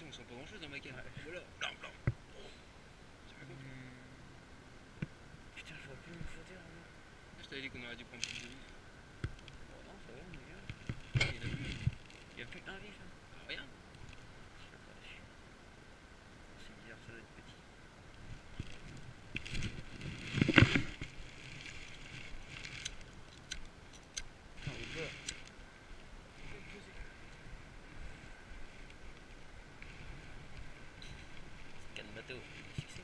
sais, on sent pas grand chose dans ma canne. Voilà, blanc, blanc. Putain, je vois plus mon fauteuil. hein. Je t'avais dit qu'on aurait dû prendre plus de vif. Bon, non, ça va, on est bien. Il y en a plus. Il y a plus un vif. Hein. Ah, Rien. Je sais pas, je suis- C'est bizarre, ça doit être petit. Putain, au beurre. Canne bateau, fixé.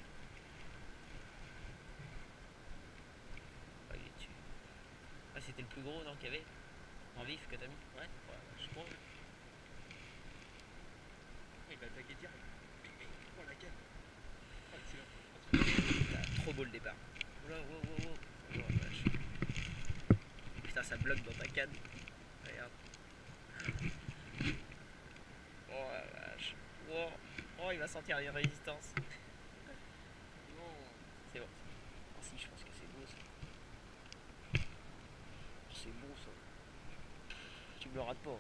Ah, il est dessus. Ah, c'était le plus gros, non, qu'il y avait En vif que t'as mis Ouais, ouais, je crois. Il va attaquer direct. Mais, mais, oh la. Ah, excellent. Putain, trop beau le départ. Wow, wow, wow. Oh, la vache. Putain, ça bloque dans ta canne. Regarde. Oh la vache. Wow. Oh, il va sentir les résistances. Non. C'est bon. Oh, si, je pense que c'est beau ça. C'est beau ça. Tu me le rates pas.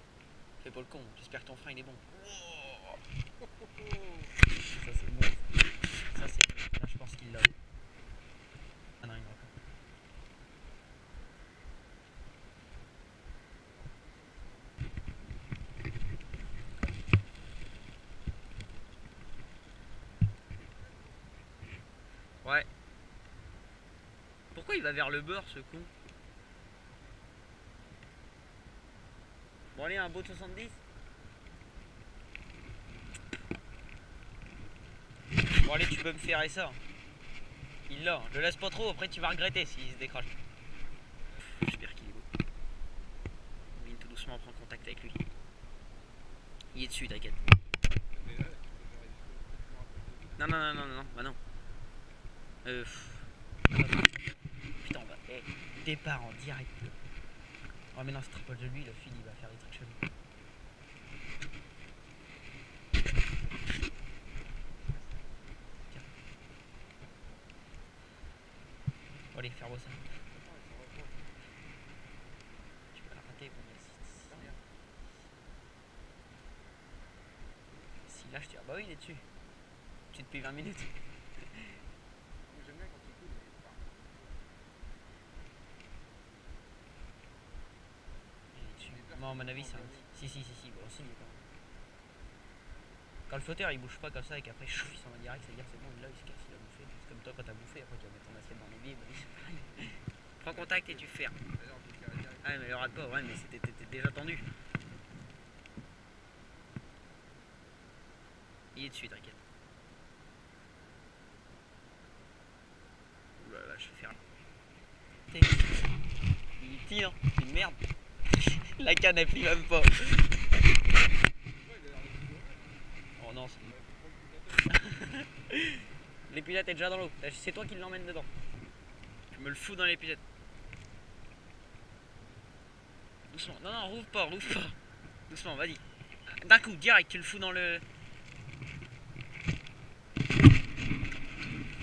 Fais pas le con. J'espère que ton frein il est bon. Ça c'est bon. Ça c'est. Là je pense qu'il l'a. Ah non, il l'a pas. Ouais. Pourquoi il va vers le beurre ce con? Bon allez, un beau de 70 Bon allez, tu peux me faire ça. Il l'a, le laisse pas trop, après tu vas regretter s'il se décroche. J'espère qu'il est beau. Mine tout doucement prend contact avec lui. Il est dessus, t'inquiète. Non, non, non, non, non, bah non. Euh. Putain, on va. eh, départ en direct. Oh, mais non, c'est trop de lui, le fil il va faire des trucs chelous. Bon, allez, faire beau ça. Tu peux la rater, si- là je tire, bah oui, il est dessus. Tu depuis 20 minutes. Moi, j'aime bien quand tu coules, mais pas. Il est dessus. Non, à mon avis, c'est un. Si, si, si, si, bon, si, mais quand. Quand le flotteur il bouge pas comme ça et qu'après il s'en va direct, ça veut dire c'est bon, là il se casse, il a bouffé. C'est comme toi quand t'as bouffé, après tu vas mettre ton assiette dans les billes, bah. Prends contact et tu fermes. Le. Ah, mais il rate pas, ouais, mais c'était déjà tendu. Il est dessus, t'inquiète. Ouh là là, je vais faire. Il tire, merde. La canne elle plie même pas. Oh non, c'est- l'épuisette est déjà dans l'eau. C'est toi qui l'emmène dedans. Je me le fous dans l'épuisette. Doucement. Non, non, rouvre pas, rouvre pas. Doucement, vas-y. D'un coup, direct, tu le fous dans le.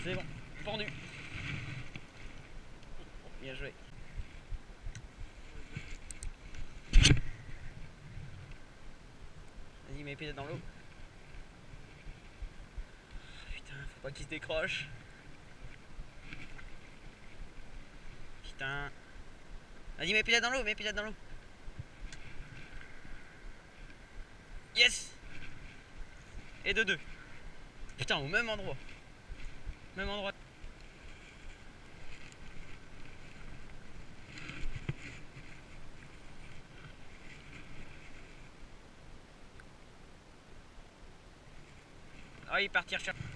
C'est bon, pendu. Bien joué. Dans l'eau. Putain, faut pas qu'il se décroche. Putain. Vas-y, mets pilote dans l'eau, mets pilote dans l'eau. Yes Et de deux. Putain, au même endroit. Même endroit. Ah, il est parti rechercher.